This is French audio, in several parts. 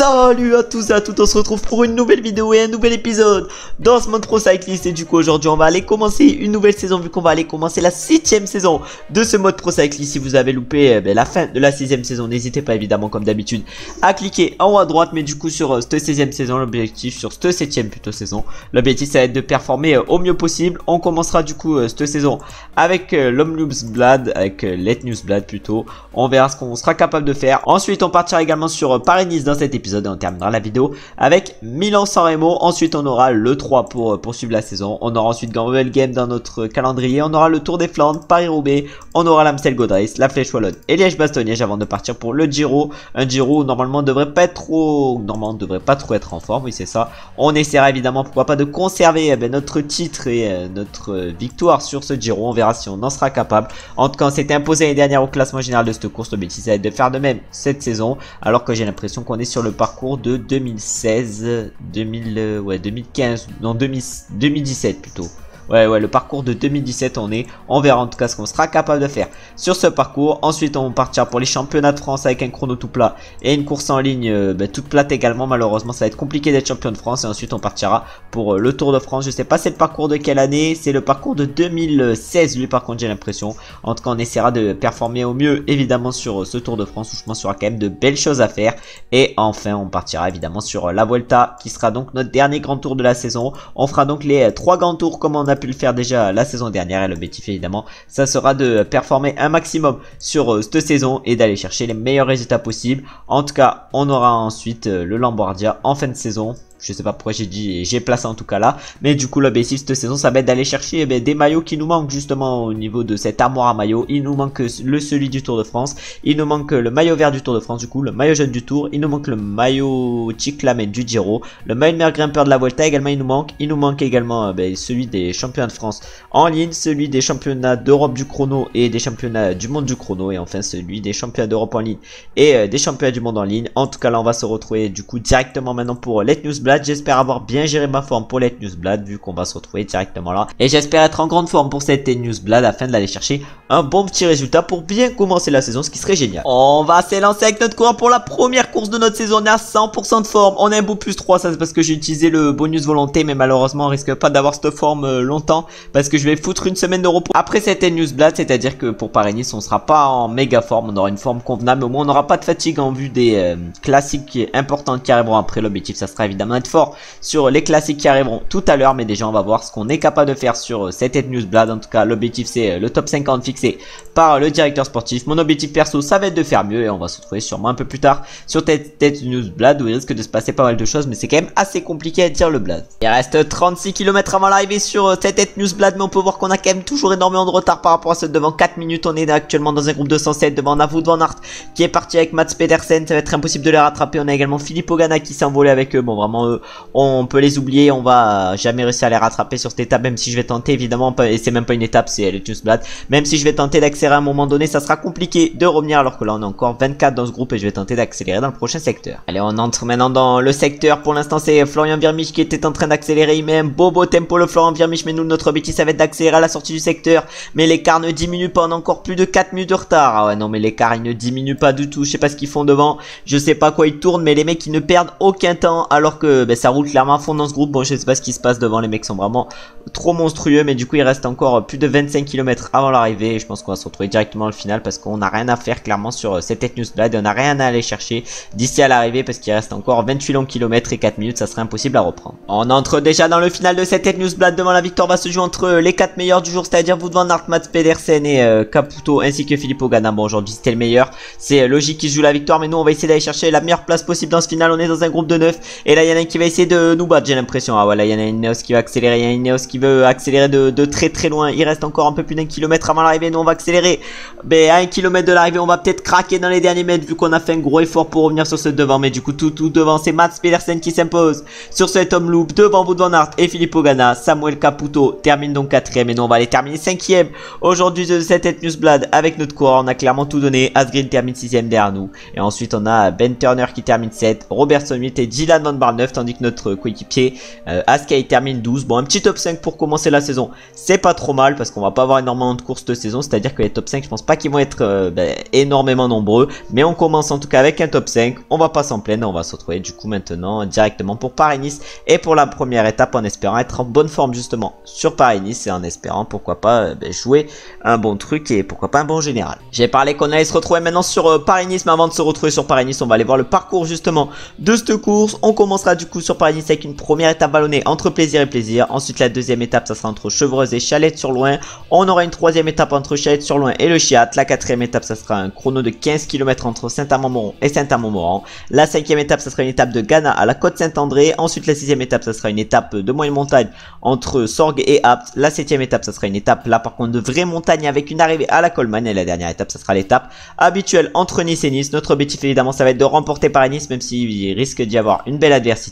Salut à tous et à toutes, on se retrouve pour une nouvelle vidéo et un nouvel épisode dans ce mode Pro Cyclist et du coup aujourd'hui on va aller commencer une nouvelle saison vu qu'on va aller commencer la sixième saison de ce mode Pro Cyclist. Si vous avez loupé eh ben, la fin de la sixième saison, n'hésitez pas évidemment comme d'habitude à cliquer en haut à droite mais du coup sur euh, cette sixième saison, l'objectif sur cette septième plutôt saison, l'objectif ça va être de performer euh, au mieux possible. On commencera du coup euh, cette saison avec euh, l'Omnubs Blood, avec Let News Blood plutôt. On verra ce qu'on sera capable de faire. Ensuite on partira également sur Paris-Nice dans cette épisode et on terminera la vidéo avec Milan-San Remo. Ensuite, on aura le 3 pour euh, poursuivre la saison. On aura ensuite Gamble Game dans notre calendrier. On aura le Tour des Flandres, Paris-Roubaix. On aura l'Amstel Gold Race, la Flèche Wallonne et Liège-Bastogne avant de partir pour le Giro. Un Giro où normalement devrait pas être trop, normalement devrait pas trop être en forme. Oui, c'est ça. On essaiera évidemment, pourquoi pas, de conserver eh ben, notre titre et euh, notre victoire sur ce Giro. On verra si on en sera capable. En tout cas, on s'était imposé l'année dernière au classement général de cette course. Le va être de faire de même cette saison. Alors que j'ai l'impression qu'on est sur le parcours de 2016, 2000, euh, ouais, 2015, non 2000 2017 plutôt. Ouais, ouais, le parcours de 2017, on est. On verra en tout cas ce qu'on sera capable de faire sur ce parcours. Ensuite, on partira pour les championnats de France avec un chrono tout plat et une course en ligne bah, toute plate également. Malheureusement, ça va être compliqué d'être champion de France. Et ensuite, on partira pour euh, le Tour de France. Je sais pas c'est le parcours de quelle année? C'est le parcours de 2016, lui, par contre, j'ai l'impression. En tout cas, on essaiera de performer au mieux, évidemment, sur euh, ce Tour de France où je pense qu'il y aura quand même de belles choses à faire. Et enfin, on partira évidemment sur la Vuelta qui sera donc notre dernier grand tour de la saison. On fera donc les trois grands tours comme on a pu le faire déjà la saison dernière et l'objectif évidemment ça sera de performer un maximum sur euh, cette saison et d'aller chercher les meilleurs résultats possibles. En tout cas on aura ensuite euh, le Lambordia en fin de saison. Je sais pas pourquoi j'ai dit, j'ai placé en tout cas là. Mais du coup, l'objectif cette saison, ça va être d'aller chercher eh ben, des maillots qui nous manquent justement au niveau de cette armoire à maillots. Il nous manque le celui du Tour de France. Il nous manque le maillot vert du Tour de France, du coup, le maillot jaune du Tour. Il nous manque le maillot Chiclamen du Giro. Le maillot de meilleur grimpeur de la Volta également, il nous manque. Il nous manque également eh ben, celui des championnats de France en ligne, celui des championnats d'Europe du chrono et des championnats du monde du chrono. Et enfin, celui des championnats d'Europe en ligne et euh, des championnats du monde en ligne. En tout cas, là, on va se retrouver du coup directement maintenant pour Let J'espère avoir bien géré ma forme pour Let Newsblad vu qu'on va se retrouver directement là. Et j'espère être en grande forme pour cette Newsblad afin d'aller chercher un bon petit résultat pour bien commencer la saison, ce qui serait génial. On va s'élancer avec notre coureur pour la première course de notre saison. On est à 100% de forme. On a un beau plus 3, ça c'est parce que j'ai utilisé le bonus volonté, mais malheureusement on risque pas d'avoir cette forme euh, longtemps parce que je vais foutre une semaine de repos après cette Newsblad, c'est-à-dire que pour Paris-Nice on sera pas en méga forme, on aura une forme convenable, mais au moins on n'aura pas de fatigue en vue des euh, classiques importantes qui arriveront après. L'objectif ça sera évidemment d'être fort sur les classiques qui arriveront tout à l'heure, mais déjà on va voir ce qu'on est capable de faire sur euh, cette Newsblad. En tout cas l'objectif c'est euh, le top 50 fixé par le directeur sportif. Mon objectif perso ça va être de faire mieux et on va se retrouver sûrement un peu plus tard sur cette, cette Newsblad où il risque de se passer pas mal de choses, mais c'est quand même assez compliqué à dire le blad. Il reste 36 km avant l'arrivée sur euh, cette Newsblad, mais on peut voir qu'on a quand même toujours énormément de retard par rapport à ce devant 4 minutes. On est actuellement dans un groupe de 107 devant Navoud Van Aert qui est parti avec Mats Pedersen. Ça va être impossible de les rattraper. On a également Philippe Ogana qui s'est envolé avec eux. Bon, vraiment, eux, on peut les oublier. On va jamais réussir à les rattraper sur cette étape, même si je vais tenter évidemment. Et c'est même pas une étape, c'est le Newsblad. Même si je vais tenter d'accélérer à un moment donné, ça sera compliqué de revenir alors que là on est encore 24 dans ce groupe et je vais tenter d'accélérer dans le prochain secteur. Allez, on entre maintenant dans le secteur. Pour l'instant, c'est Florian Virmich qui était en train d'accélérer. Il met un beau beau tempo le Florian Virmich, mais nous notre objectif ça va être d'accélérer à la sortie du secteur. Mais l'écart ne diminue pas, on a encore plus de 4 minutes de retard. Ah ouais, non, mais l'écart il ne diminue pas du tout. Je sais pas ce qu'ils font devant. Je sais pas quoi ils tournent, mais les mecs ils ne perdent aucun temps alors que ben, ça roule clairement à fond dans ce groupe. Bon, je sais pas ce qui se passe devant. Les mecs sont vraiment trop monstrueux, mais du coup il reste encore plus de 25 km avant l'arrivée. Je pense qu'on va se retrouver directement au final parce qu'on n'a rien à faire clairement sur euh, cette Newsblad. On n'a rien à aller chercher d'ici à l'arrivée parce qu'il reste encore 28 longs kilomètres et 4 minutes. Ça serait impossible à reprendre. On entre déjà dans le final de cette Newsblad. Devant la victoire va se jouer entre les 4 meilleurs du jour, c'est-à-dire Wout van Aert, Mats Pedersen et euh, Caputo ainsi que Filippo Ganna. Bon, aujourd'hui c'était le meilleur. C'est euh, logique qu'il joue la victoire, mais nous on va essayer d'aller chercher la meilleure place possible dans ce final. On est dans un groupe de 9 et là il y en a un qui va essayer de nous battre, j'ai l'impression. Ah voilà, il y en a une Ineos qui va accélérer, il y a une Ineos qui veut accélérer de, très très loin. Il reste encore un peu plus d'un kilomètre avant l'arrivée. Nous on va accélérer. Mais à un kilomètre de l'arrivée, on va peut-être craquer dans les derniers mètres vu qu'on a fait un gros effort pour revenir sur ce devant. Mais du coup, tout tout devant, c'est Mats Pedersen qui s'impose sur cet homme loop devant Aert et Filippo Ganna. Samuel Caputo termine donc quatrième et nous on va aller terminer cinquième aujourd'hui de cette Newsblad avec notre coureur. On a clairement tout donné. Asgreen termine sixième derrière nous et ensuite on a Ben Turner qui termine 7, Robertson 8 et Dylan Van Barneuft tandis que notre coéquipier euh, Askay termine 12. Bon, un petit top 5 pour commencer la saison, c'est pas trop mal parce qu'on va pas avoir énormément de courses de saison, c'est-à-dire que les top 5, je pense pas qu'ils vont être euh, ben, énormément nombreux, mais on commence en tout cas avec un top 5, on va pas s'en plaindre, on va se retrouver du coup maintenant directement pour Paris-Nice et pour la première étape en espérant être en bonne forme justement sur Paris-Nice et en espérant pourquoi pas euh, ben, jouer un bon truc et pourquoi pas un bon général. J'ai parlé qu'on allait se retrouver maintenant sur euh, Paris-Nice, mais avant de se retrouver sur Paris-Nice, on va aller voir le parcours justement de cette course. On commencera du coup sur Paris-Nice avec une première étape vallonnée entre plaisir et plaisir. Ensuite la deuxième étape, ça sera entre Chevreuse et Chalette sur Loin. On aura une troisième étape entre Chalette sur Loin et le Chiat. La quatrième étape, ça sera un chrono de 15 km entre Saint-Amand-Moron et Saint-Amand-Moran. La cinquième étape, ça sera une étape de Ghana à la côte Saint-André. Ensuite la sixième étape, ça sera une étape de moyenne montagne entre Sorgue et Apt. La septième étape, ça sera une étape là par contre de vraie montagne avec une arrivée à la Colman. Et la dernière étape, ça sera l'étape habituelle entre Nice et Nice. Notre objectif évidemment, ça va être de remporter Paris-Nice, même s'il risque d'y avoir une belle adversité.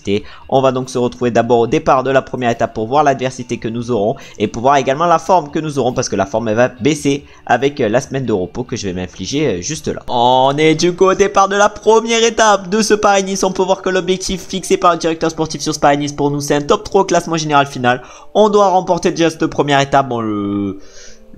On va donc se retrouver d'abord au départ de la première étape pour voir l'adversité que nous aurons et pour voir également la forme que nous aurons parce que la forme elle va baisser avec euh, la semaine de repos que je vais m'infliger euh, juste là. On est du coup au départ de la première étape de ce Paris-Nice. On peut voir que l'objectif fixé par le directeur sportif sur ce Paris-Nice pour nous, c'est un top 3 au classement général final. On doit remporter déjà cette première étape. Bon, le...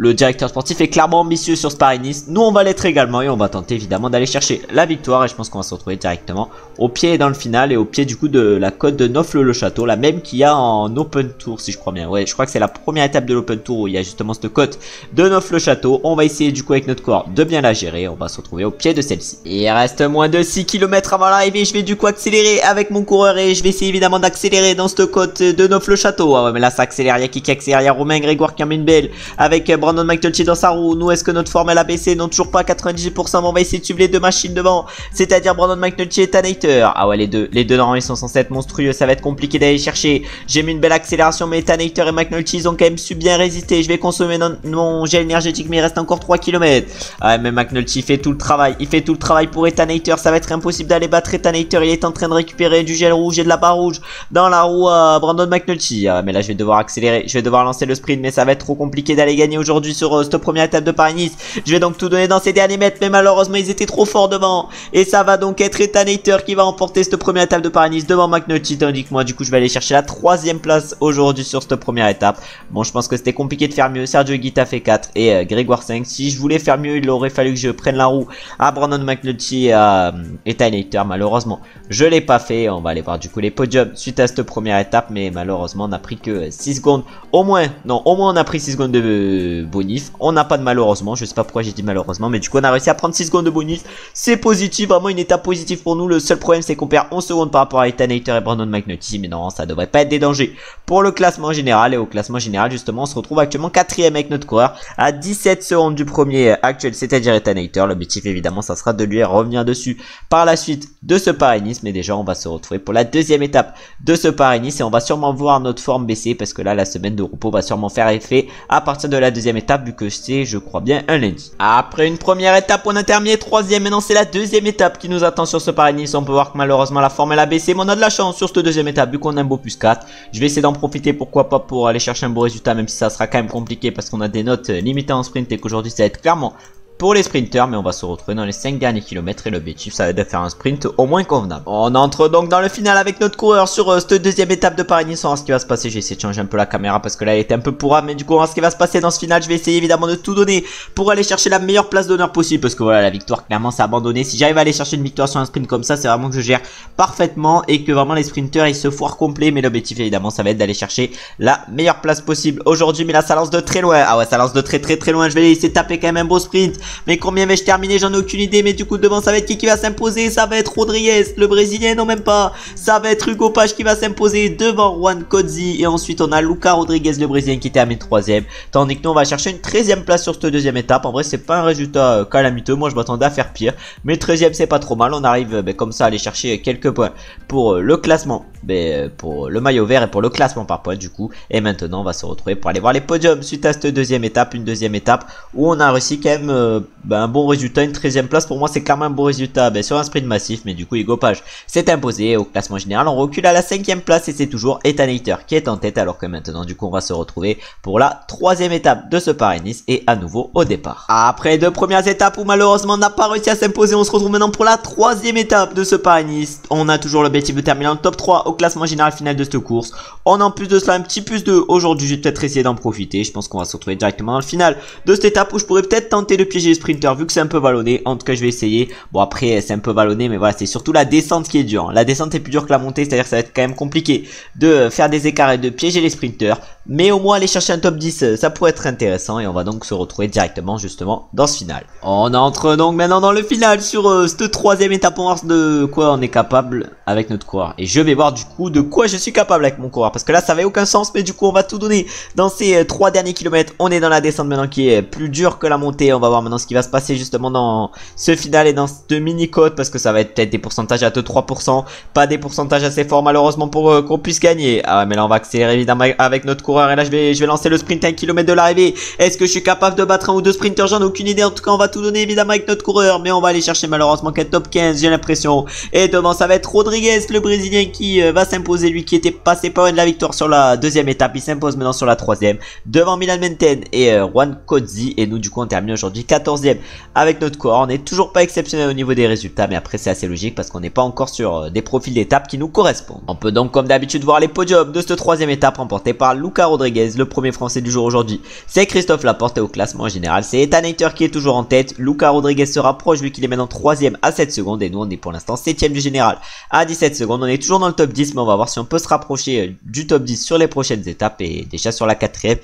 Le directeur sportif est clairement ambitieux sur ce Paris-Nice. Nous, on va l'être également et on va tenter évidemment d'aller chercher la victoire. Et je pense qu'on va se retrouver directement au pied dans le final et au pied du coup de la côte de Neufle-le-Château. La même qu'il y a en Open Tour, si je crois bien. Ouais, je crois que c'est la première étape de l'Open Tour où il y a justement cette côte de Neufle-le-Château. On va essayer du coup avec notre corps de bien la gérer. On va se retrouver au pied de celle-ci. Il reste moins de 6 km avant l'arrivée. Je vais du coup accélérer avec mon coureur et je vais essayer évidemment d'accélérer dans cette côte de Neufle-le-Château. Ah ouais, mais là ça accélère. Il a qui accélère. Romain Grégoire qui une belle avec Brandon McNulty dans sa roue. Nous, est-ce que notre forme elle a baissé Non, toujours pas 98%. Mais on va essayer de suivre les deux machines devant. C'est-à-dire Brandon McNulty et Tanater. Ah ouais, les deux, les deux normalement ils sont censés être monstrueux. Ça va être compliqué d'aller chercher. J'ai mis une belle accélération, mais Tanater et McNulty ils ont quand même su bien résister. Je vais consommer mon gel énergétique, mais il reste encore 3 km. Ah ouais, mais McNulty fait tout le travail. Il fait tout le travail pour Etanator. Ça va être impossible d'aller battre Etanator. Il est en train de récupérer du gel rouge et de la barre rouge dans la roue Brandon McNulty. Ah, mais là, je vais devoir accélérer. Je vais devoir lancer le sprint, mais ça va être trop compliqué d'aller gagner aujourd'hui sur euh, cette première étape de Paris-Nice. Je vais donc tout donner dans ces derniers mètres, mais malheureusement, ils étaient trop forts devant. Et ça va donc être Etanator qui va emporter cette première étape de Paris-Nice devant McNulty, tandis que moi, du coup, je vais aller chercher la troisième place aujourd'hui sur cette première étape. Bon, je pense que c'était compliqué de faire mieux. Sergio Guita fait 4 et euh, Grégoire 5. Si je voulais faire mieux, il aurait fallu que je prenne la roue à Brandon McNulty et à euh. Malheureusement, je l'ai pas fait. On va aller voir du coup les podiums suite à cette première étape, mais malheureusement, on n'a pris que 6 secondes. Au moins, non, au moins on a pris 6 secondes de bonif. On n'a pas de malheureusement, je sais pas pourquoi j'ai dit malheureusement, mais du coup on a réussi à prendre 6 secondes de bonus. C'est positif, vraiment une étape positive pour nous. Le seul problème c'est qu'on perd 11 secondes par rapport à Etanator et Brandon McNulty, mais non, ça devrait pas être des dangers pour le classement général. Et au classement général, justement, on se retrouve actuellement 4 avec notre coureur à 17 secondes du premier actuel, c'est-à-dire Etanator. L'objectif évidemment, ça sera de lui revenir dessus par la suite de ce Paris-Nice, mais déjà on va se retrouver pour la deuxième étape de ce Paris-Nice et on va sûrement voir notre forme baisser parce que là la semaine de repos va sûrement faire effet à partir de la deuxième étape vu que c'est je crois bien un lundi. Après une première étape on a terminé troisième maintenant c'est la deuxième étape qui nous attend sur ce Paris-Nice. On peut voir que malheureusement la forme elle a baissé mais on a de la chance sur cette deuxième étape vu qu'on a un beau plus 4. Je vais essayer d'en profiter pourquoi pas pour aller chercher un beau résultat même si ça sera quand même compliqué parce qu'on a des notes limitées en sprint et qu'aujourd'hui ça va être clairement pour les sprinters, mais on va se retrouver dans les 5 derniers kilomètres et l'objectif ça va être de faire un sprint au moins convenable. On entre donc dans le final avec notre coureur sur euh, cette deuxième étape de Paris-Nice. On va voir ce qui va se passer. J'ai essayé de changer un peu la caméra parce que là elle était un peu pourra, mais du coup on va voir ce qui va se passer dans ce final. Je vais essayer évidemment de tout donner pour aller chercher la meilleure place d'honneur possible parce que voilà la victoire clairement c'est abandonné. Si j'arrive à aller chercher une victoire sur un sprint comme ça, c'est vraiment que je gère parfaitement et que vraiment les sprinters ils se foirent complet. Mais l'objectif évidemment ça va être d'aller chercher la meilleure place possible aujourd'hui. Mais là ça lance de très loin. Ah ouais ça lance de très très très loin. Je vais essayer de taper quand même un beau sprint. Mais combien vais-je terminé, j'en ai aucune idée, mais du coup devant ça va être qui qui va s'imposer? Ça va être Rodriguez, le brésilien, non même pas. Ça va être Hugo Page qui va s'imposer devant Juan Cozzi. Et ensuite on a Luca Rodriguez, le brésilien qui termine troisième. Tandis que nous on va chercher une 13 e place sur cette deuxième étape. En vrai c'est pas un résultat euh, calamiteux, moi je m'attendais à faire pire. Mais 13 e c'est pas trop mal, on arrive euh, ben, comme ça à aller chercher quelques points pour euh, le classement. Ben, pour le maillot vert et pour le classement par points du coup. Et maintenant on va se retrouver pour aller voir les podiums suite à cette deuxième étape. Une deuxième étape où on a réussi quand même ben, un bon résultat, une 13 e place pour moi c'est clairement un bon résultat ben, sur un sprint massif mais du coup Hugo Page s'est imposé au classement général, on recule à la 5 e place et c'est toujours Etanator qui est en tête alors que maintenant du coup on va se retrouver pour la troisième étape de ce Paris-Nice et à nouveau au départ. Après deux premières étapes où malheureusement on n'a pas réussi à s'imposer, on se retrouve maintenant pour la troisième étape de ce Paris-Nice. On a toujours l'objectif de terminer en top 3 au classement général final de cette course. On a en plus de cela un petit plus de aujourd'hui, je vais peut-être essayer d'en profiter, je pense qu'on va se retrouver directement dans le final de cette étape où je pourrais peut-être tenter de piéger les sprinters vu que c'est un peu vallonné. En tout cas, je vais essayer. Bon, après, c'est un peu vallonné, mais voilà, c'est surtout la descente qui est dure. La descente est plus dure que la montée, c'est-à-dire que ça va être quand même compliqué de faire des écarts et de piéger les sprinters. Mais au moins aller chercher un top 10, euh, ça pourrait être intéressant et on va donc se retrouver directement justement dans ce final. On entre donc maintenant dans le final sur euh, cette troisième étape. On voir de quoi on est capable avec notre coureur. Et je vais voir du coup de quoi je suis capable avec mon coureur. Parce que là ça avait aucun sens mais du coup on va tout donner dans ces euh, trois derniers kilomètres. On est dans la descente maintenant qui est plus dure que la montée. On va voir maintenant ce qui va se passer justement dans ce final et dans cette mini-côte. Parce que ça va être peut-être des pourcentages à 2-3%. Pas des pourcentages assez forts malheureusement pour qu'on puisse gagner. Ah mais là on va accélérer évidemment avec notre coureur et là je vais, je vais lancer le sprint à 1 km de l'arrivée. Est-ce que je suis capable de battre un ou deux sprinters J'en ai aucune idée. En tout cas, on va tout donner évidemment avec notre coureur. Mais on va aller chercher malheureusement qu'un top 15, j'ai l'impression. Et devant, ça va être Rodriguez, le Brésilien qui euh, va s'imposer. Lui qui était passé par de la victoire sur la deuxième étape. Il s'impose maintenant sur la troisième. Devant Milan Menten et euh, Juan Cozzi. Et nous, du coup, on termine aujourd'hui 14e avec notre coureur. On n'est toujours pas exceptionnel au niveau des résultats. Mais après, c'est assez logique parce qu'on n'est pas encore sur euh, des profils d'étape qui nous correspondent. On peut donc, comme d'habitude, voir les podiums de cette troisième étape remportés par Luca Rodriguez le premier français du jour aujourd'hui. C'est Christophe Laporte et au classement général, c'est Ethan qui est toujours en tête. Luca Rodriguez se rapproche vu qu'il est maintenant troisième à 7 secondes et nous on est pour l'instant septième du général à 17 secondes. On est toujours dans le top 10 mais on va voir si on peut se rapprocher euh, du top 10 sur les prochaines étapes et déjà sur la quatrième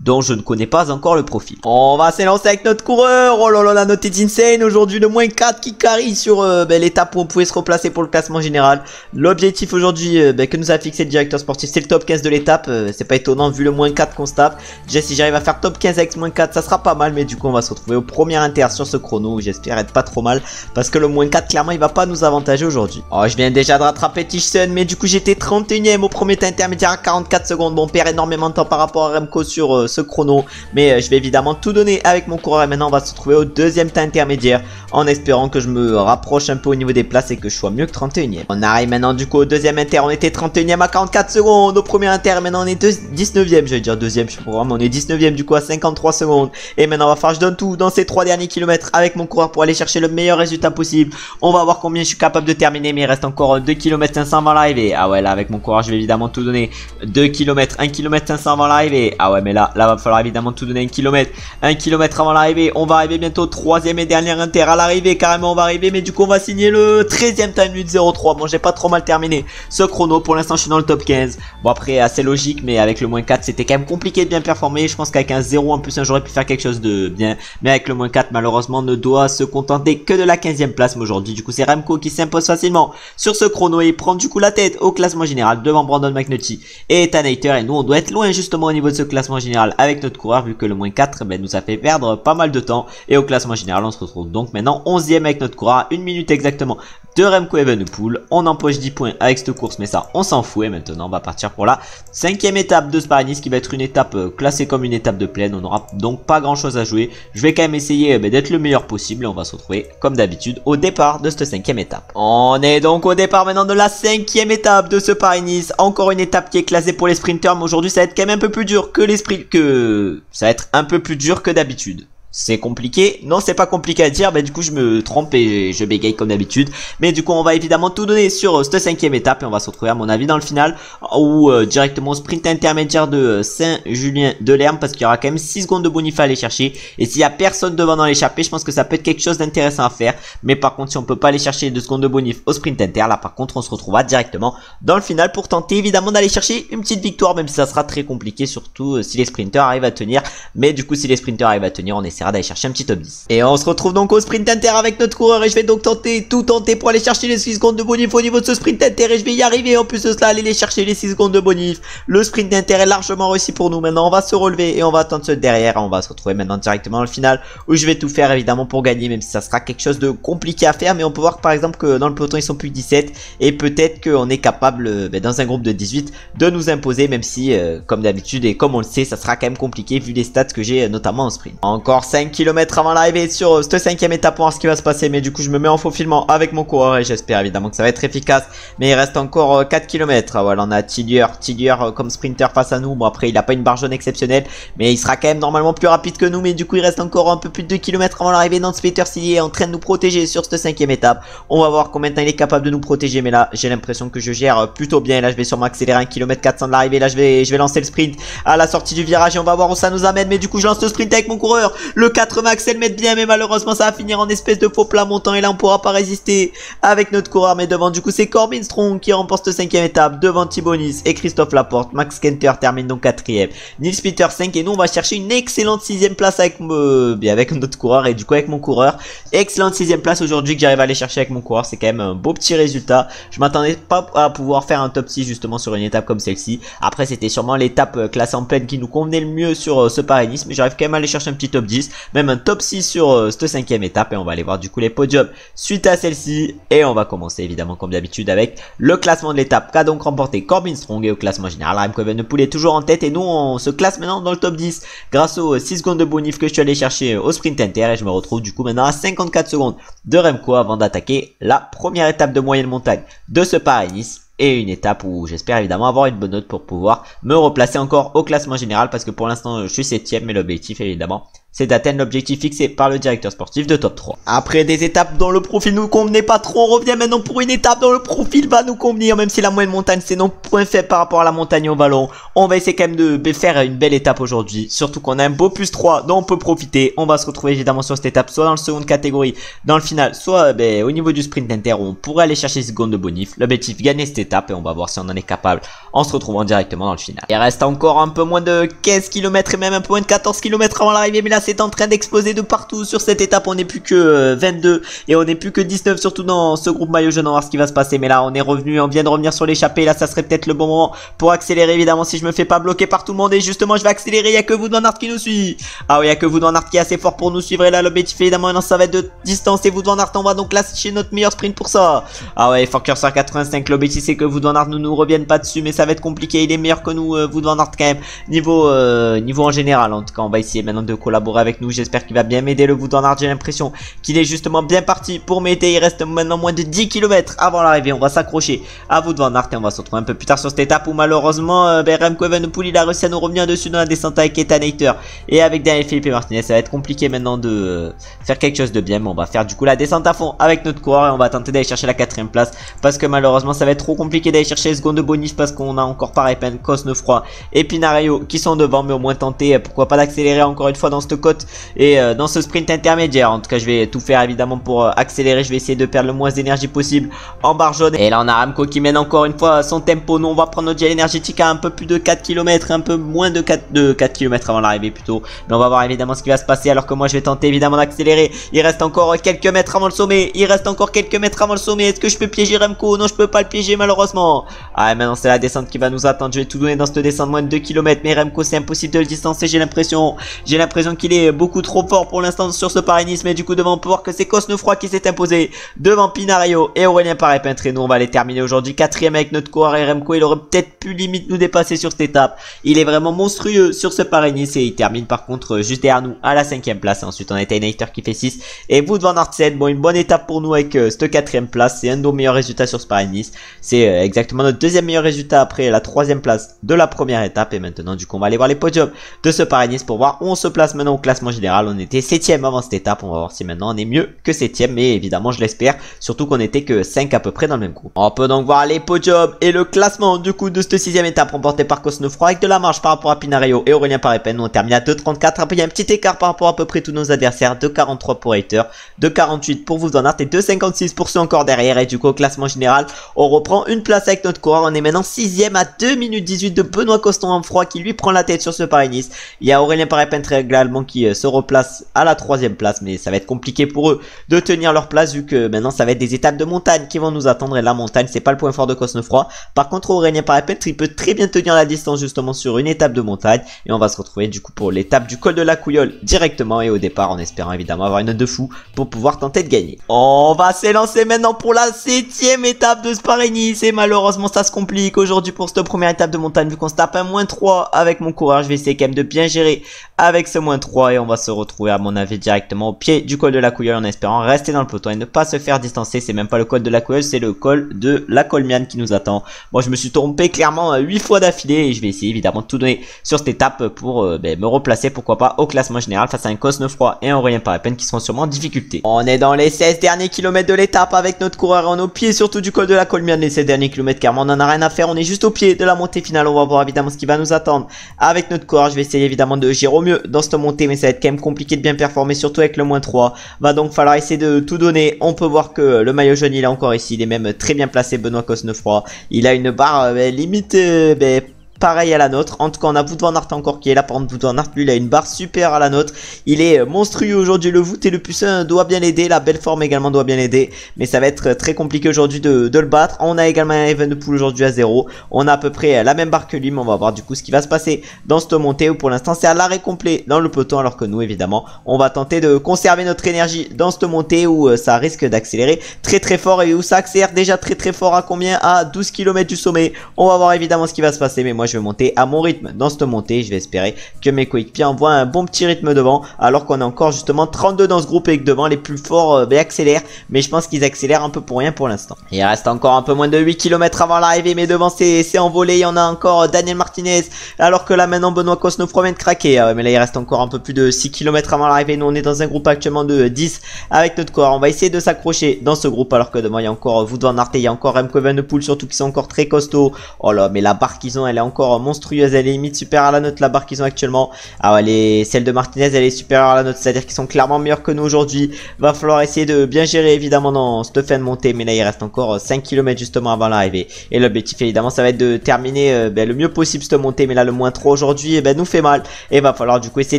dont je ne connais pas encore le profil. On va s'élancer avec notre coureur. Oh là là, la note est insane. Aujourd'hui, le moins 4 qui carry sur euh, ben, l'étape où on pouvait se replacer pour le classement général. L'objectif aujourd'hui euh, ben, que nous a fixé le directeur sportif, c'est le top 15 de l'étape. Euh, c'est pas étonnant vu le moins 4 qu'on se tape. Déjà, si j'arrive à faire top 15 avec moins 4, ça sera pas mal. Mais du coup, on va se retrouver au premier inter sur ce chrono. J'espère être pas trop mal. Parce que le moins 4, clairement, il va pas nous avantager aujourd'hui. Oh, je viens déjà de rattraper Tishson. Mais du coup, j'étais 31ème au premier intermédiaire à 44 secondes. Bon, on perd énormément de temps par rapport à Remco sur ce chrono. Mais euh, je vais évidemment tout donner avec mon coureur. Et maintenant, on va se trouver au deuxième temps intermédiaire. En espérant que je me rapproche un peu au niveau des places et que je sois mieux que 31ème. On arrive maintenant du coup au deuxième inter. On était 31ème à 44 secondes. Au premier inter. Maintenant, on est 19ème. Je vais dire deuxième. Je sais pas. On est 19ème du coup à 53 secondes. Et maintenant, on va faire je donne tout dans ces trois derniers kilomètres avec mon coureur pour aller chercher le meilleur résultat possible. On va voir combien je suis capable de terminer. Mais il reste encore 2 km 500 avant l'arrivée. Ah ouais, là, avec mon coureur, je vais évidemment tout donner. 2 km, 1 km 500 avant l'arrivée. Ah ouais, mais là, là, va falloir évidemment tout donner un kilomètre. Un kilomètre avant l'arrivée. On va arriver bientôt troisième et dernière inter à l'arrivée. Carrément, on va arriver. Mais du coup, on va signer le 13e time 8.03. Bon, j'ai pas trop mal terminé ce chrono. Pour l'instant, je suis dans le top 15. Bon, après, assez logique. Mais avec le moins 4, c'était quand même compliqué de bien performer. Je pense qu'avec un 0 en plus, j'aurais pu faire quelque chose de bien. Mais avec le moins 4, malheureusement, ne doit se contenter que de la 15e place. Mais aujourd'hui, du coup, c'est Remco qui s'impose facilement sur ce chrono et prend du coup la tête au classement général devant Brandon McNulty et Ethan Et nous, on doit être loin justement au niveau de ce classement général avec notre coureur vu que le moins 4 ben, nous a fait perdre pas mal de temps. Et au classement général, on se retrouve donc maintenant 11ème avec notre coureur, une minute exactement de Remco Evenepoel. On empoche 10 points avec cette course, mais ça, on s'en fout. Et maintenant, on va partir pour la cinquième étape de Spa-Nice qui va être une étape euh, classée comme une étape de plaine. On n'aura donc pas grand chose à jouer. Je vais quand même essayer euh, ben, d'être le meilleur possible. Et on va se retrouver, comme d'habitude, au départ de cette cinquième étape. On est donc au départ maintenant de la cinquième étape de ce Paris-Nice. Encore une étape qui est classée pour les sprinters. Mais aujourd'hui, ça va être quand même un peu plus dur que les. Que ça va être un peu plus dur que d'habitude. C'est compliqué Non, c'est pas compliqué à dire. Bah, du coup, je me trompe et je bégaye comme d'habitude. Mais du coup, on va évidemment tout donner sur euh, cette cinquième étape. Et on va se retrouver, à mon avis, dans le final. Ou euh, directement au sprint intermédiaire de euh, Saint-Julien de Lerme. Parce qu'il y aura quand même 6 secondes de bonif à aller chercher. Et s'il y a personne devant dans l'échappée, je pense que ça peut être quelque chose d'intéressant à faire. Mais par contre, si on peut pas aller chercher 2 secondes de bonif au sprint inter, là, par contre, on se retrouvera directement dans le final pour tenter évidemment d'aller chercher une petite victoire. Même si ça sera très compliqué, surtout si les sprinters arrivent à tenir. Mais du coup, si les sprinters arrivent à tenir, on d'aller chercher un petit top 10. Et on se retrouve donc au sprint inter avec notre coureur et je vais donc tenter, tout tenter pour aller chercher les 6 secondes de bonif au niveau de ce sprint inter et je vais y arriver en plus de cela, aller les chercher les 6 secondes de bonif. Le sprint inter est largement réussi pour nous. Maintenant, on va se relever et on va attendre ce derrière. On va se retrouver maintenant directement dans le final où je vais tout faire évidemment pour gagner, même si ça sera quelque chose de compliqué à faire. Mais on peut voir par exemple que dans le peloton, ils sont plus 17 et peut-être qu'on est capable, euh, ben, dans un groupe de 18, de nous imposer, même si, euh, comme d'habitude et comme on le sait, ça sera quand même compliqué vu les stats que j'ai euh, notamment en sprint. Encore 5 km avant l'arrivée sur euh, cette cinquième étape pour voir ce qui va se passer. Mais du coup, je me mets en faufilement avec mon coureur et j'espère évidemment que ça va être efficace. Mais il reste encore 4 km. Ah, voilà, on a Tillier, Tillier comme sprinter face à nous. Bon, après, il a pas une barre jaune exceptionnelle, mais il sera quand même normalement plus rapide que nous. Mais du coup, il reste encore un peu plus de 2 km avant l'arrivée. Nance Peter s'il est en train de nous protéger sur cette cinquième étape. On va voir combien de temps il est capable de nous protéger. Mais là, j'ai l'impression que je gère plutôt bien. Là, je vais sûrement accélérer 1 km 400 de l'arrivée. Là, je vais, je vais lancer le sprint à la sortie du virage et on va voir où ça nous amène. Mais du coup, je lance le sprint avec mon coureur. Le 4 max, elle met bien, mais malheureusement, ça va finir en espèce de faux plat montant. Et là, on pourra pas résister avec notre coureur. Mais devant, du coup, c'est Corbin Strong qui remporte cette cinquième étape devant Thibonis et Christophe Laporte. Max Kenter termine donc quatrième. Nils Peter 5 et nous, on va chercher une excellente sixième place avec, euh, avec notre coureur et du coup avec mon coureur. Excellente sixième place aujourd'hui que j'arrive à aller chercher avec mon coureur. C'est quand même un beau petit résultat. Je m'attendais pas à pouvoir faire un top 6 justement sur une étape comme celle-ci. Après, c'était sûrement l'étape euh, classée en pleine qui nous convenait le mieux sur euh, ce Paris-Nice. Mais j'arrive quand même à aller chercher un petit top 10, même un top 6 sur euh, cette cinquième étape. Et on va aller voir du coup les podiums suite à celle-ci. Et on va commencer évidemment comme d'habitude avec le classement de l'étape qu'a donc remporté Corbin Strong. Et au classement général, Remco Evenepoel est toujours en tête. Et nous, on se classe maintenant dans le top 10 grâce aux 6 secondes de bonif que je suis allé chercher au sprint inter. Et je me retrouve du coup maintenant à 54 secondes de Remco avant d'attaquer la première étape de moyenne montagne de ce Paris-Nice et une étape où j'espère évidemment avoir une bonne note pour pouvoir me replacer encore au classement général parce que pour l'instant je suis septième mais l'objectif évidemment c'est d'atteindre l'objectif fixé par le directeur sportif de top 3. Après des étapes dont le profil nous convenait pas trop, on revient maintenant pour une étape dont le profil va nous convenir, même si la moyenne montagne c'est non point faible par rapport à la montagne au ballon. On va essayer quand même de faire une belle étape aujourd'hui, surtout qu'on a un beau plus 3 dont on peut profiter. On va se retrouver évidemment sur cette étape, soit dans le seconde catégorie, dans le final, soit ben, au niveau du sprint inter où on pourrait aller chercher secondes de bonif. L'objectif gagner cette étape et on va voir si on en est capable en se retrouvant directement dans le final. Il reste encore un peu moins de 15 km et même un peu moins de 14 km avant l'arrivée, mais là c'est en train d'exploser de partout sur cette étape. On n'est plus que 22 euh, et on n'est plus que 19 surtout dans ce groupe maillot jaune. On va voir ce qui va se passer. Mais là on est revenu, on vient de revenir sur l'échappée. Là ça serait peut-être le bon moment pour accélérer évidemment si je me fais pas bloquer par tout le monde. Et justement je vais accélérer. Il y a que vous Aert qui nous suit. Ah oui, il y a que vous Aert qui est assez fort pour nous suivre. Et là l'objectif évidemment ça va être de distance. Et vous Van Aert on va donc là chez notre meilleur sprint pour ça. Ah ouais, Cursor 85. L'objectif c'est que vous Van Aert ne nous revienne pas dessus. Mais ça va être compliqué. Il est meilleur que nous, euh, vous Van Aert quand même. Niveau, euh, niveau en général en tout cas. On va essayer maintenant de collaborer avec nous. J'espère qu'il va bien m'aider le bout en J'ai l'impression qu'il est justement bien parti pour m'aider. Il reste maintenant moins de 10 km avant l'arrivée. On va s'accrocher à vous devant Art et on va se retrouver un peu plus tard sur cette étape où malheureusement euh, ben, Remco il a réussi à nous revenir dessus dans la descente avec Ethan Hater et avec Daniel Philippe et Martinez. Ça va être compliqué maintenant de euh, faire quelque chose de bien. Mais on va faire du coup la descente à fond avec notre coureur et on va tenter d'aller chercher la quatrième place parce que malheureusement ça va être trop compliqué d'aller chercher les secondes de bonus parce qu'on a encore pareil Cosnefroy et Pinario qui sont devant mais au moins tenter euh, pourquoi pas d'accélérer encore une fois dans cette côte et dans ce sprint intermédiaire. En tout cas, je vais tout faire évidemment pour euh, accélérer. Je vais essayer de perdre le moins d'énergie possible en barre jaune. Et là, on a Ramco qui mène encore une fois son tempo. Nous, on va prendre notre gel énergétique à un peu plus de 4 km, un peu moins de 4, de 4 km avant l'arrivée plutôt. Mais on va voir évidemment ce qui va se passer alors que moi, je vais tenter évidemment d'accélérer. Il reste encore quelques mètres avant le sommet. Il reste encore quelques mètres avant le sommet. Est-ce que je peux piéger Remco Non, je peux pas le piéger malheureusement. Ah, maintenant, c'est la descente qui va nous attendre. Je vais tout donner dans cette descente moins de 2 km. Mais Remco, c'est impossible de le distancer. J'ai l'impression, j'ai l'impression qu'il est beaucoup trop fort pour l'instant sur ce Paris mais du coup devant on peut voir que c'est Cosnefroy qui s'est imposé devant Pinario et Aurélien Paré-Peintre et nous on va les terminer aujourd'hui. Quatrième avec notre coureur Remco. Il aurait peut-être pu limite nous dépasser sur cette étape. Il est vraiment monstrueux sur ce Paris-Nice et il termine par contre juste derrière nous à la cinquième place. Ensuite on a Tainator qui fait 6 et Wood Van Aert bon une bonne étape pour nous avec euh, cette quatrième place. C'est un de nos meilleurs résultats sur ce Paris-Nice c'est euh, exactement notre deuxième meilleur résultat après la troisième place de la première étape. Et maintenant du coup on va aller voir les podiums de ce Paris-Nice pour voir où on se place maintenant au classement général on était septième avant cette étape on va voir si maintenant on est mieux que 7ème, mais évidemment je l'espère, surtout qu'on était que 5 à peu près dans le même groupe. On peut donc voir les podiums et le classement du coup de cette sixième étape remportée par Cosnefroy avec de la marche par rapport à Pinario et Aurélien Paré-Pen. On termine à 2.34, après il y a un petit écart par rapport à peu près tous nos adversaires, 2.43 pour Hater, 2.48 pour vous Art et 2.56 pour ceux encore derrière et du coup classement général on reprend une place avec notre coureur, on est maintenant 6ème à 2 minutes 18 de Benoît Coston en froid qui lui prend la tête sur ce Paris-Nice. Il y a Aurélien Paré-Pen également qui euh, se replace à la troisième place mais ça va être compliqué pour eux de tenir leur place vu que maintenant ça va être des étapes de montagne qui vont nous attendre et la montagne c'est pas le point fort de Cosnefroy. Par contre Aurélien Parapet il peut très bien tenir la distance justement sur une étape de montagne et on va se retrouver du coup pour l'étape du col de la Couillole directement et au départ en espérant évidemment avoir une note de fou pour pouvoir tenter de gagner. On va s'élancer maintenant pour la septième étape de Sparenis et malheureusement ça se complique aujourd'hui pour cette première étape de montagne vu qu'on se tape un moins 3 avec mon coureur. Je vais essayer quand même de bien gérer avec ce moins 3 et on va se retrouver à mon avis directement au pied du col de la couilleule en espérant rester dans le peloton et ne pas se faire distancer. C'est même pas le col de la couilleule, c'est le col de la colmiane qui nous attend. Moi je me suis trompé clairement 8 euh, fois d'affilée et je vais essayer évidemment de tout donner sur cette étape pour euh, ben, me replacer pourquoi pas au classement général face à un Cosne froid et un rien par la peine qui seront sûrement en difficulté. On est dans les 16 derniers kilomètres de l'étape avec notre coureur en au pied surtout du col de la colmiane les 16 derniers kilomètres car on en a rien à faire, on est juste au pied de la montée finale, on va voir évidemment ce qui va nous attendre avec notre coureur. Je vais essayer évidemment de gérer au mieux dans cette montée mais ça va être quand même compliqué de bien performer surtout avec le moins 3. Va donc falloir essayer de tout donner. On peut voir que le maillot jaune il est encore ici, il est même très bien placé Benoît Cosnefroy. Il a une barre euh, limite euh, ben, pareil à la nôtre. En tout cas, on a Wout van Aert encore qui est là. Par contre, Wout van Aert, lui, il a une barre super à la nôtre. Il est euh, monstrueux aujourd'hui. Le voûte et le puceau doit bien l'aider. La belle forme également doit bien l'aider. Mais ça va être très compliqué aujourd'hui de, le battre. On a également un Evenpool aujourd'hui à 0. On a à peu près la même barre que lui. Mais on va voir du coup ce qui va se passer dans cette montée où pour l'instant c'est à l'arrêt complet dans le peloton. Alors que nous, évidemment, on va tenter de conserver notre énergie dans cette montée où euh, ça risque d'accélérer très très fort et où ça accélère déjà très très fort à combien? À 12 km du sommet. On va voir évidemment ce qui va se passer. Mais moi, je vais monter à mon rythme dans cette montée. Je vais espérer que mes coéquipiers envoient un bon petit rythme devant. Alors qu'on est encore justement 32 dans ce groupe et que devant les plus forts euh, ben, accélèrent. Mais je pense qu'ils accélèrent un peu pour rien pour l'instant. Il reste encore un peu moins de 8 km avant l'arrivée. Mais devant c'est envolé. Il y en a encore euh, Daniel Martinez. Alors que là maintenant Benoît Cosnefroy vient de craquer. Ah mais là il reste encore un peu plus de 6 km avant l'arrivée. Nous on est dans un groupe actuellement de 10 avec notre corps. On va essayer de s'accrocher dans ce groupe. Alors que devant il y a encore Wood Van Aert. Il y a encore Remco Evenepoel surtout qui sont encore très costauds. Oh là mais la barre qu'ils ont elle est encore monstrueuse elle est limite supérieure à la note la barre qu'ils ont actuellement. Ah ouais, celle de Martinez, elle est supérieure à la note, c'est-à-dire qu'ils sont clairement meilleurs que nous aujourd'hui. Va falloir essayer de bien gérer évidemment dans cette fin de montée, mais là il reste encore 5 km justement avant l'arrivée. Et l'objectif évidemment ça va être de terminer euh, ben, le mieux possible cette montée, mais là le moins 3 aujourd'hui eh ben, nous fait mal. Et va falloir du coup essayer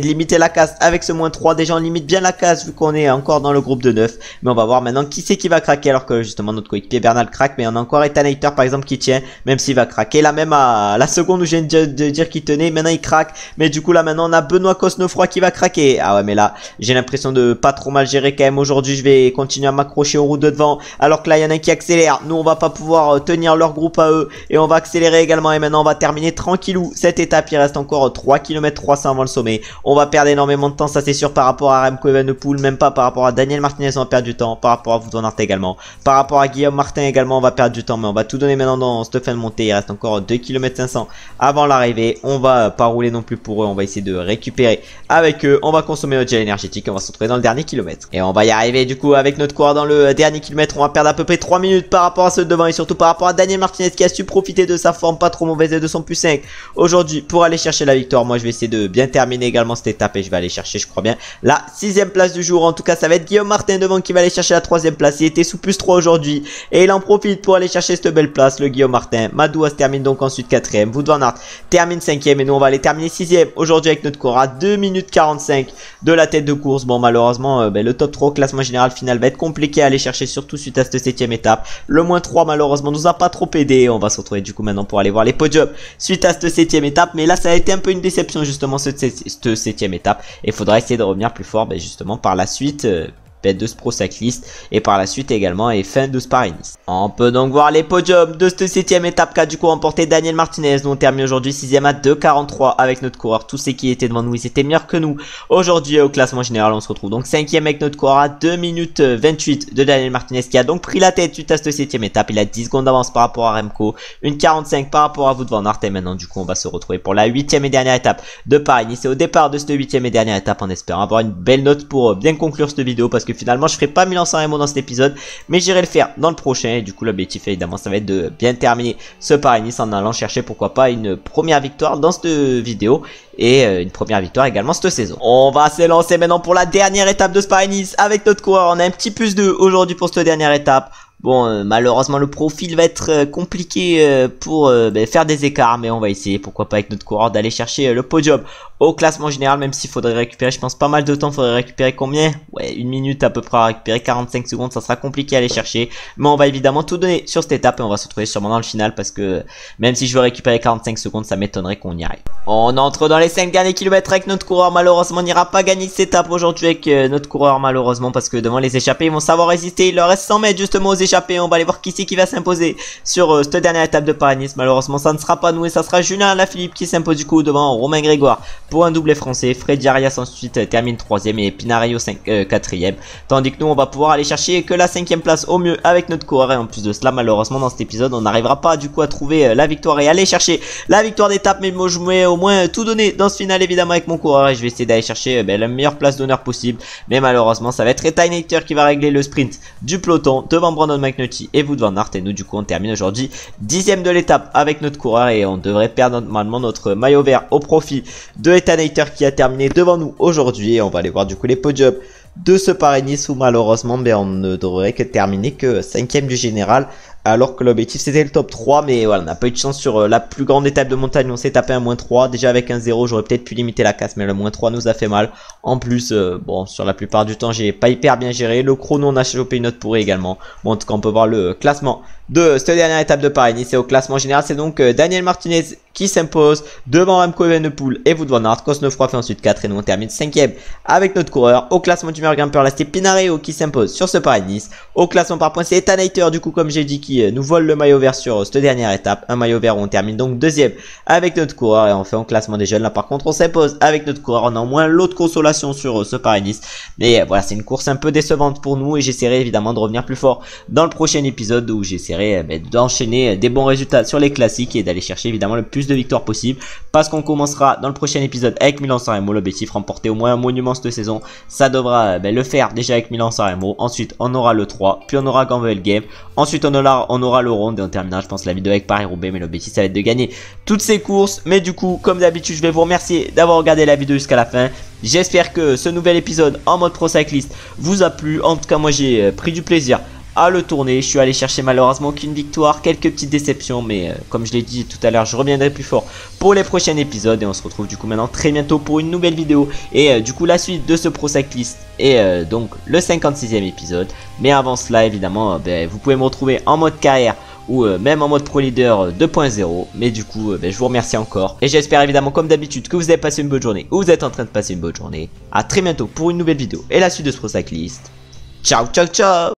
de limiter la casse avec ce moins 3. Déjà on limite bien la casse vu qu'on est encore dans le groupe de 9. Mais on va voir maintenant qui c'est qui va craquer alors que justement notre coéquipier Bernal craque, mais on a encore Ethan par exemple qui tient, même s'il va craquer là même à la seconde où j'ai de dire qu'il tenait. Maintenant, il craque. Mais du coup, là, maintenant, on a Benoît Cosnefroy qui va craquer. Ah ouais, mais là, j'ai l'impression de pas trop mal gérer quand même aujourd'hui. Je vais continuer à m'accrocher aux roues de devant. Alors que là, il y en a qui accélère. Nous, on va pas pouvoir euh, tenir leur groupe à eux. Et on va accélérer également. Et maintenant, on va terminer tranquillou. Cette étape, il reste encore 3 km 300 avant le sommet. On va perdre énormément de temps, ça c'est sûr, par rapport à Remco Evenepoel. Même pas par rapport à Daniel Martinez, on va perdre du temps. Par rapport à van également. Par rapport à Guillaume Martin également, on va perdre du temps. Mais on va tout donner maintenant dans cette fin de montée. Il reste encore 2 km 500 avant l'arrivée on va pas rouler non plus pour eux, on va essayer de récupérer avec eux, on va consommer notre gel énergétique, on va se retrouver dans le dernier kilomètre. Et on va y arriver du coup avec notre coureur dans le dernier kilomètre, on va perdre à peu près 3 minutes par rapport à ceux devant et surtout par rapport à Daniel Martinez qui a su profiter de sa forme pas trop mauvaise et de son plus 5 aujourd'hui pour aller chercher la victoire. Moi je vais essayer de bien terminer également cette étape et je vais aller chercher je crois bien la sixième place du jour. En tout cas ça va être Guillaume Martin devant qui va aller chercher la troisième place. Il était sous plus 3 aujourd'hui et il en profite pour aller chercher cette belle place le Guillaume Martin. Madouas termine donc ensuite quatrième. Wood termine cinquième et nous on va aller terminer sixième aujourd'hui avec notre coureur à 2 minutes 45 de la tête de course. Bon malheureusement euh, ben, le top 3 classement général final va être compliqué à aller chercher surtout suite à cette septième étape. Le moins 3 malheureusement nous a pas trop aidé. On va se retrouver du coup maintenant pour aller voir les podiums suite à cette septième étape. Mais là ça a été un peu une déception justement cette, cette septième étape. Et faudra essayer de revenir plus fort ben, justement par la suite. Euh, de ce pro cycliste et par la suite également et fin de ce. On peut donc voir les podiums de cette septième étape qu'a du coup remporté Daniel Martinez. Nous on termine aujourd'hui 6 à 2,43 avec notre coureur. Tous ceux qui étaient devant nous, ils étaient meilleurs que nous. Aujourd'hui au classement général, on se retrouve donc 5 avec notre coureur à 2 minutes 28 de Daniel Martinez qui a donc pris la tête suite à cette septième étape. Il a 10 secondes d'avance par rapport à Remco, une 45 par rapport à vous devant Aert et maintenant du coup on va se retrouver pour la huitième et dernière étape de Paris-Nice. Et au départ de cette huitième et dernière étape en espérant avoir une belle note pour bien conclure cette vidéo parce que finalement je ferai pas 1500 MO dans cet épisode, mais j'irai le faire dans le prochain. Et du coup, l'objectif évidemment, ça va être de bien terminer ce Paris-Nice en allant chercher pourquoi pas une première victoire dans cette vidéo et euh, une première victoire également cette saison. On va se lancer maintenant pour la dernière étape de ce Paris-Nice avec notre coureur. On a un petit plus de aujourd'hui pour cette dernière étape. Bon, euh, malheureusement, le profil va être euh, compliqué pour ben, faire des écarts, mais on va essayer, pourquoi pas avec notre coureur, d'aller chercher le podium au classement général, même s'il faudrait récupérer, je pense, pas mal de temps. Faudrait récupérer combien? Ouais, une minute à peu près à récupérer, 45 secondes, ça sera compliqué à aller chercher. Mais on va évidemment tout donner sur cette étape et on va se retrouver sûrement dans le final parce que même si je veux récupérer 45 secondes, ça m'étonnerait qu'on y arrive. On entre dans les 5 derniers kilomètres avec notre coureur. Malheureusement, on n'ira pas gagner cette étape aujourd'hui avec notre coureur, malheureusement, parce que devant les échappés, ils vont savoir résister. Il leur reste 100 mètres justement aux échappés. On va aller voir qui c'est qui va s'imposer sur euh, cette dernière étape de Paris-Nice. Malheureusement, ça ne sera pas nous et ça sera Julien Lafilippe qui s'impose du coup devant Romain Grégoire pour un doublé français. Freddy Arias ensuite euh, termine troisième et Pinario 4 quatrième. Tandis que nous, on va pouvoir aller chercher que la cinquième place au mieux avec notre coureur. Et en plus de cela, malheureusement, dans cet épisode, on n'arrivera pas du coup à trouver la victoire et aller chercher la victoire d'étape. Mais moi, je vais au moins tout donner dans ce final évidemment avec mon coureur et je vais essayer d'aller chercher ben, la meilleure place d'honneur possible. Mais malheureusement, ça va être Etinator qui va régler le sprint du peloton devant Brandon McNulty et vous devant Nart. Et nous, du coup, on termine aujourd'hui dixième de l'étape avec notre coureur et on devrait perdre normalement notre maillot vert au profit de Etinator qui a terminé devant nous aujourd'hui. Et on va aller voir du coup les podiums de ce Paris-Nice où malheureusement ben, on ne devrait que terminer que cinquième du général alors que l'objectif c'était le top 3 mais voilà on n'a pas eu de chance sur euh, la plus grande étape de montagne. On s'est tapé un moins 3 déjà avec un 0 j'aurais peut-être pu limiter la casse mais le moins 3 nous a fait mal. En plus euh, bon sur la plupart du temps j'ai pas hyper bien géré. Le chrono on a chopé une note pourrie également. Bon en tout cas on peut voir le classement de cette dernière étape de Paris-Nice et au classement général c'est donc euh, Daniel Martinez qui s'impose devant Remco Evenepoel et Wout van Aert. Cosnefroy fait ensuite 4 et nous on termine 5ème avec notre coureur. Au classement du meilleur grimpeur, là c'était qui s'impose sur ce Paris-Nice. Au classement par points, c'est Etanaiter du coup comme j'ai dit qui euh, nous vole le maillot vert sur euh, cette dernière étape. Un maillot vert où on termine donc deuxième avec notre coureur et enfin au classement des jeunes là par contre on s'impose avec notre coureur. On a au moins l'autre consolation sur ce Paris-Nice. Mais voilà c'est une course un peu décevante pour nous et j'essaierai évidemment de revenir plus fort dans le prochain épisode où j'essaierai ben, d'enchaîner des bons résultats sur les classiques et d'aller chercher évidemment le plus de victoires possible. Parce qu'on commencera dans le prochain épisode avec Milan Sanremo l'objectif remporter au moins un monument cette saison. Ça devra ben, le faire déjà avec Milan Sanremo ensuite on aura le 3 puis on aura Ganvel Game. Ensuite on aura, on aura le Ronde et on terminera je pense la vidéo avec Paris-Roubaix. Mais l'objectif ça va être de gagner toutes ces courses. Mais du coup comme d'habitude je vais vous remercier d'avoir regardé la vidéo jusqu'à la fin. J'espère que ce nouvel épisode en mode pro cycliste vous a plu. En tout cas, moi j'ai euh, pris du plaisir à le tourner. Je suis allé chercher malheureusement qu'une victoire, quelques petites déceptions, mais euh, comme je l'ai dit tout à l'heure, je reviendrai plus fort pour les prochains épisodes et on se retrouve du coup maintenant très bientôt pour une nouvelle vidéo et euh, du coup la suite de ce Pro Cyclist et euh, donc le 56e épisode. Mais avant cela, évidemment, ben, vous pouvez me retrouver en mode carrière ou même en mode Pro Leader 2.0. Mais du coup, ben, je vous remercie encore. Et j'espère évidemment, comme d'habitude, que vous avez passé une bonne journée ou vous êtes en train de passer une bonne journée. A très bientôt pour une nouvelle vidéo et la suite de ce Pro Cyclist. Ciao, ciao, ciao